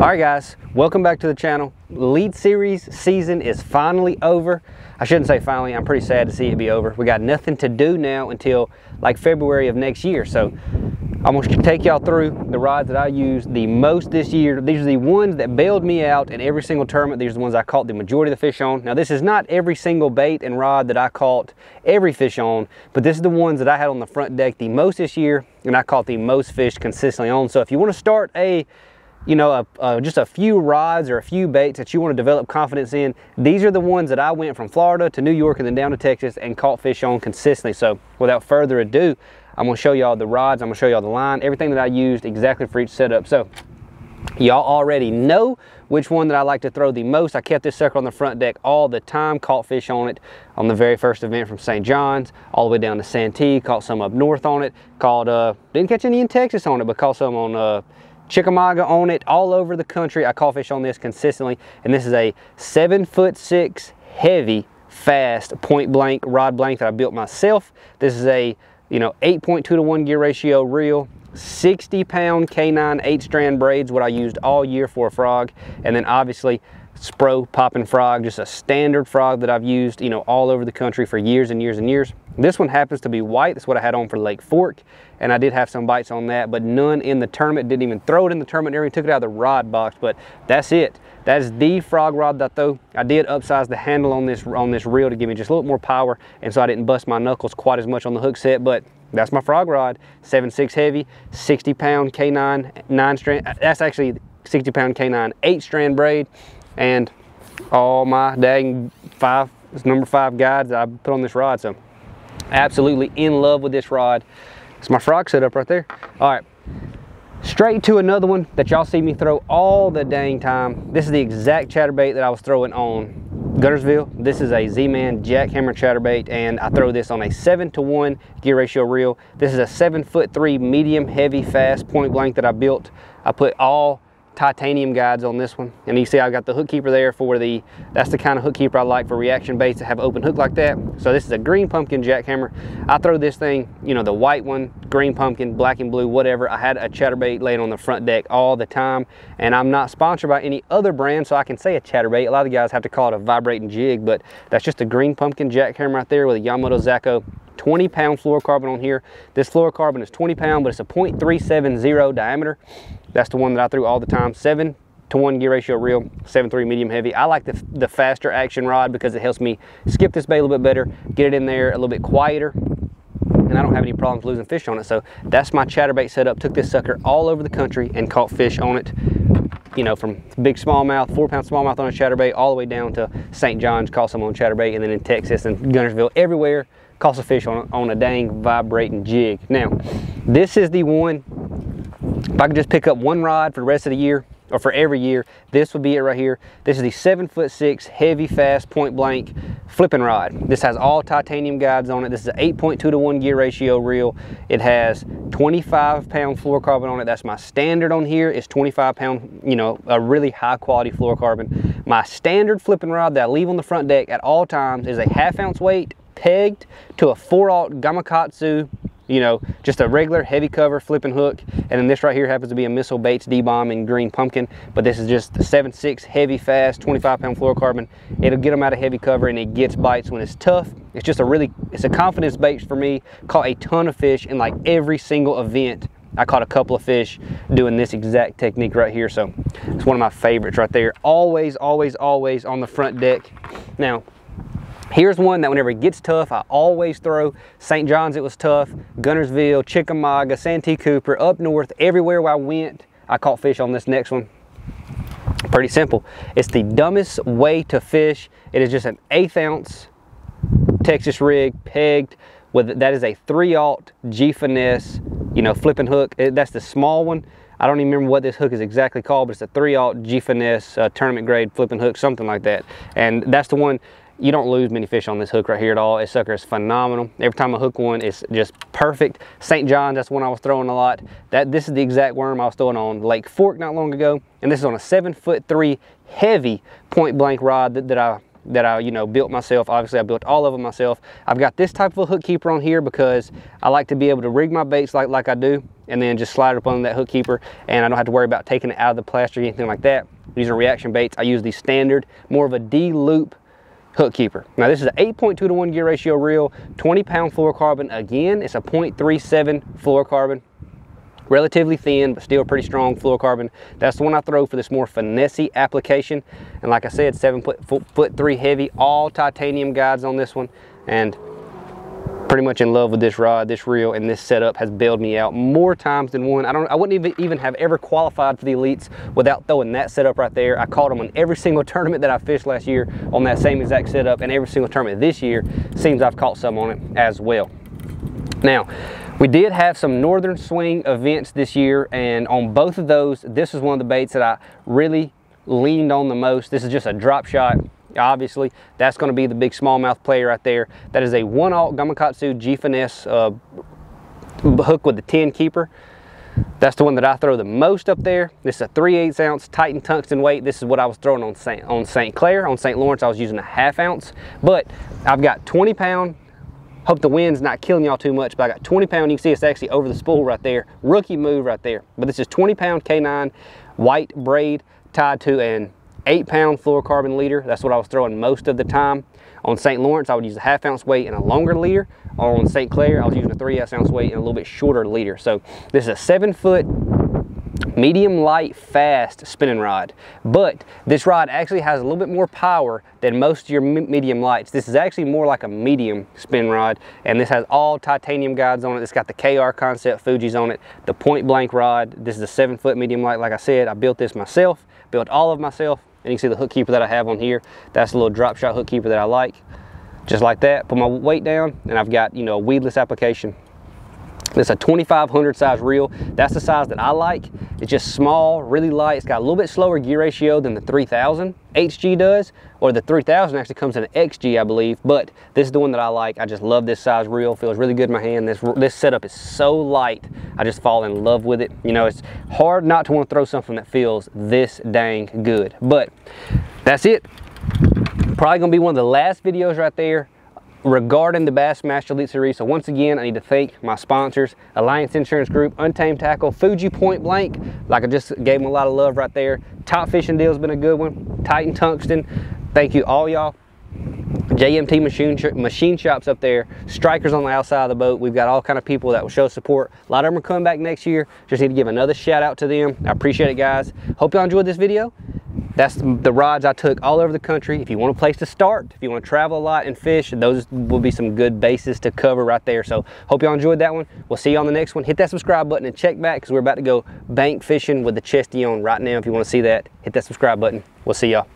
All right guys, welcome back to the channel. Elite Series season is finally over. I shouldn't say finally, I'm pretty sad to see it be over. We got nothing to do now until like February of next year. So I'm gonna take y'all through the rods that I used the most this year. These are the ones that bailed me out in every single tournament. These are the ones I caught the majority of the fish on. Now this is not every single bait and rod that I caught every fish on, but this is the ones that I had on the front deck the most this year and I caught the most fish consistently on. So if you wanna start a you know, a, uh, just a few rods or a few baits that you want to develop confidence in. These are the ones that I went from Florida to New York and then down to Texas and caught fish on consistently. So without further ado, I'm gonna show y'all the rods, I'm gonna show y'all the line, everything that I used exactly for each setup. So y'all already know which one that I like to throw the most. I kept this sucker on the front deck all the time, caught fish on it on the very first event from St. John's, all the way down to Santee, caught some up north on it, caught, uh, didn't catch any in Texas on it, but caught some on uh, Chickamauga on it, all over the country. I caught fish on this consistently, and this is a seven foot six heavy, fast, point blank rod blank that I built myself. This is a you know, 8.2 to 1 gear ratio reel, 60 pound K9 8 strand braids, what I used all year for a frog. And then obviously Spro popping frog, just a standard frog that I've used, you know, all over the country for years and years and years. This one happens to be white. That's what I had on for Lake Fork. And I did have some bites on that, but none in the tournament. Didn't even throw it in the tournament. area. took it out of the rod box, but that's it. That is the frog rod that though I did upsize the handle on this on this reel to give me just a little more power and so I didn't bust my knuckles quite as much on the hook set but that's my frog rod 7.6 heavy 60 pound K9 9 strand that's actually 60 pound K9 8 strand braid and all my dang five number five guides I put on this rod so absolutely in love with this rod it's my frog setup right there all right Straight to another one that y'all see me throw all the dang time. This is the exact chatterbait that I was throwing on Guntersville. This is a Z-Man jackhammer chatterbait and I throw this on a seven to one gear ratio reel. This is a seven foot three medium heavy fast point blank that I built. I put all titanium guides on this one. And you see I've got the hook keeper there for the, that's the kind of hook keeper I like for reaction baits that have open hook like that. So this is a green pumpkin jackhammer. I throw this thing, you know, the white one, green pumpkin, black and blue, whatever. I had a chatterbait laying on the front deck all the time. And I'm not sponsored by any other brand, so I can say a chatterbait. A lot of the guys have to call it a vibrating jig, but that's just a green pumpkin jackhammer right there with a Yamamoto Zako 20 pound fluorocarbon on here. This fluorocarbon is 20 pound, but it's a 0.370 diameter. That's the one that I threw all the time. Seven to one gear ratio reel, 7.3 medium heavy. I like the, the faster action rod because it helps me skip this bait a little bit better, get it in there a little bit quieter, and I don't have any problems losing fish on it. So that's my chatterbait setup. Took this sucker all over the country and caught fish on it. You know, from big smallmouth, four pound smallmouth on a chatterbait, all the way down to St. John's, caught some on chatterbait, and then in Texas and Guntersville, everywhere, caught a fish on, on a dang vibrating jig. Now, this is the one if I could just pick up one rod for the rest of the year, or for every year, this would be it right here. This is the seven foot six heavy fast point blank flipping rod. This has all titanium guides on it. This is an 8.2 to 1 gear ratio reel. It has 25 pound fluorocarbon on it. That's my standard on here. It's 25 pound, you know, a really high quality fluorocarbon. My standard flipping rod that I leave on the front deck at all times is a half ounce weight pegged to a 4-aught Gamakatsu you know, just a regular heavy cover flipping hook. And then this right here happens to be a Missile Baits D-Bomb in green pumpkin, but this is just the 7.6 heavy fast, 25 pound fluorocarbon. It'll get them out of heavy cover and it gets bites when it's tough. It's just a really, it's a confidence bait for me. Caught a ton of fish in like every single event I caught a couple of fish doing this exact technique right here. So it's one of my favorites right there. Always, always, always on the front deck. Now, Here's one that whenever it gets tough, I always throw. St. John's, it was tough. Guntersville, Chickamauga, Santee Cooper, up north, everywhere I went, I caught fish on this next one. Pretty simple. It's the dumbest way to fish. It is just an eighth ounce Texas rig pegged with, that is a three aught G finesse, you know, flipping hook. It, that's the small one. I don't even remember what this hook is exactly called, but it's a 3 aught G Finesse uh, tournament grade flipping hook, something like that. And that's the one you don't lose many fish on this hook right here at all. This sucker is phenomenal. Every time I hook one, it's just perfect. St. John's, that's one I was throwing a lot. That This is the exact worm I was throwing on Lake Fork not long ago. And this is on a seven foot three heavy point blank rod that, that I that I, you know, built myself. Obviously, I built all of them myself. I've got this type of a hook keeper on here because I like to be able to rig my baits like, like I do and then just slide it up on that hook keeper and I don't have to worry about taking it out of the plastic or anything like that. These are reaction baits. I use the standard, more of a D-loop hook keeper. Now this is an 8.2 to 1 gear ratio reel, 20 pound fluorocarbon. Again, it's a 0.37 fluorocarbon relatively thin, but still pretty strong fluorocarbon. That's the one I throw for this more finesse application. And like I said, seven foot, foot three heavy, all titanium guides on this one. And pretty much in love with this rod, this reel, and this setup has bailed me out more times than one. I don't, I wouldn't even, even have ever qualified for the elites without throwing that setup right there. I caught them on every single tournament that I fished last year on that same exact setup, and every single tournament this year seems I've caught some on it as well. Now, we did have some northern swing events this year, and on both of those, this is one of the baits that I really leaned on the most. This is just a drop shot. Obviously, that's going to be the big smallmouth player right there. That is a one-aught Gamakatsu G Finesse uh, hook with the 10 keeper. That's the one that I throw the most up there. This is a 3 8 ounce Titan tungsten weight. This is what I was throwing on St. on St. Clair. On St. Lawrence, I was using a half ounce. But I've got 20 pound Hope the wind's not killing y'all too much, but I got 20 pound, you can see it's actually over the spool right there. Rookie move right there. But this is 20 pound K9 white braid tied to an eight pound fluorocarbon leader. That's what I was throwing most of the time. On St. Lawrence, I would use a half ounce weight and a longer leader. On St. Clair, I was using a three ounce weight and a little bit shorter leader. So this is a seven foot medium light fast spinning rod but this rod actually has a little bit more power than most of your medium lights this is actually more like a medium spin rod and this has all titanium guides on it it's got the kr concept fuji's on it the point blank rod this is a seven foot medium light like i said i built this myself built all of myself and you can see the hook keeper that i have on here. That's a little drop shot hook keeper that i like. Just like that put my weight down and i've got you know a weedless application it's a 2500 size reel. That's the size that I like. It's just small, really light. It's got a little bit slower gear ratio than the 3000 HG does, or the 3000 actually comes in an XG, I believe, but this is the one that I like. I just love this size reel. Feels really good in my hand. This, this setup is so light. I just fall in love with it. You know, it's hard not to want to throw something that feels this dang good, but that's it. Probably gonna be one of the last videos right there regarding the Bassmaster Elite Series. So once again, I need to thank my sponsors, Alliance Insurance Group, Untamed Tackle, Fuji Point Blank, like I just gave them a lot of love right there. Top Fishing Deal's been a good one. Titan Tungsten, thank you all y'all. JMT machine, machine shops up there, strikers on the outside of the boat. We've got all kind of people that will show support. A lot of them are coming back next year. Just need to give another shout out to them. I appreciate it, guys. Hope y'all enjoyed this video. That's the rods I took all over the country. If you want a place to start, if you want to travel a lot and fish, those will be some good bases to cover right there. So hope y'all enjoyed that one. We'll see you on the next one. Hit that subscribe button and check back because we're about to go bank fishing with the chesty on right now. If you want to see that, hit that subscribe button. We'll see y'all.